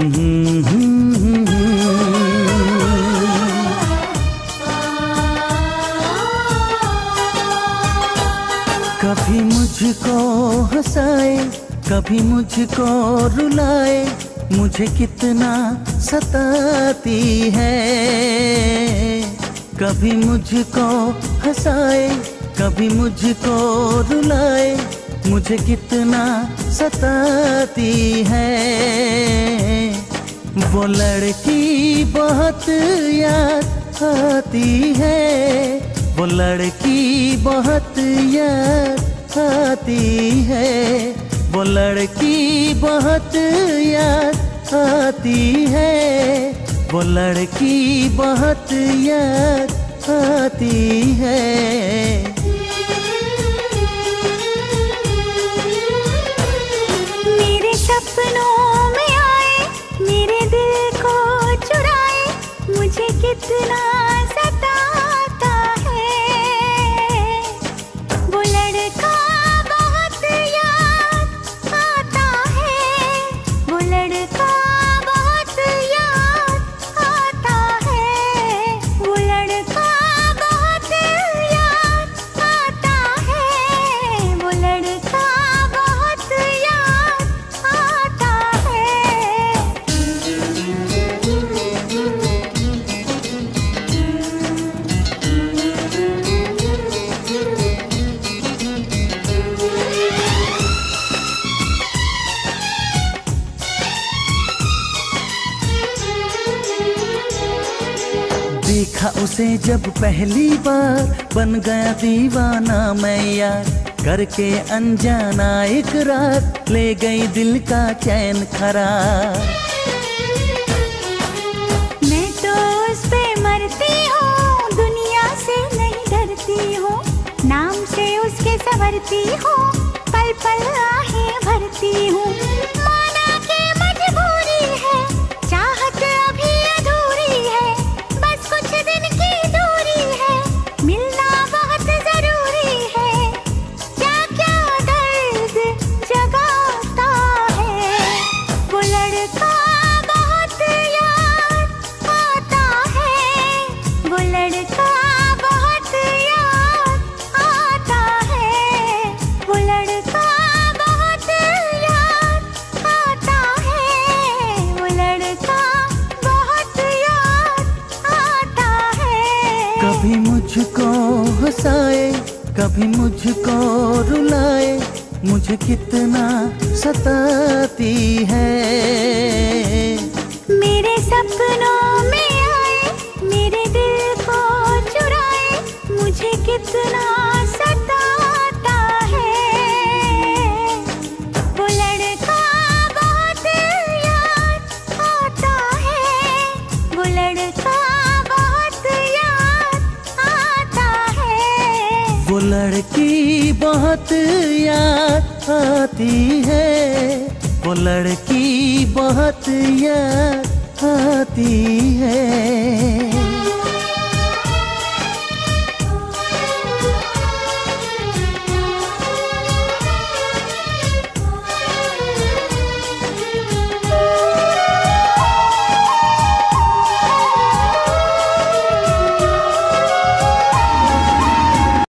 कभी मुझको हंसाए, कभी मुझको रुलाए, मुझे कितना सताती है। कभी मुझको हंसाए, कभी मुझको रुलाए मुझे कितना सताती है। वो लड़की बहुत याद आती है। वो लड़की बहुत याद आती है। वो लड़की बहुत याद आती है। वो लड़की बहुत याद आती देखा उसे जब पहली बार। बन गया दीवाना मैं यार। करके अनजाना एक रात। ले गई दिल का चैन खराब। मैं तो मरती हूँ। दुनिया से नहीं हूँ। नाम से उसके संवरती हूँ। पल पल आहें भरती हूँ। मुझको हंसाए कभी मुझको रुलाए मुझे कितना सताती है। मेरे सपनों लड़की बहुत याद आती है। वो लड़की बहुत याद आती है।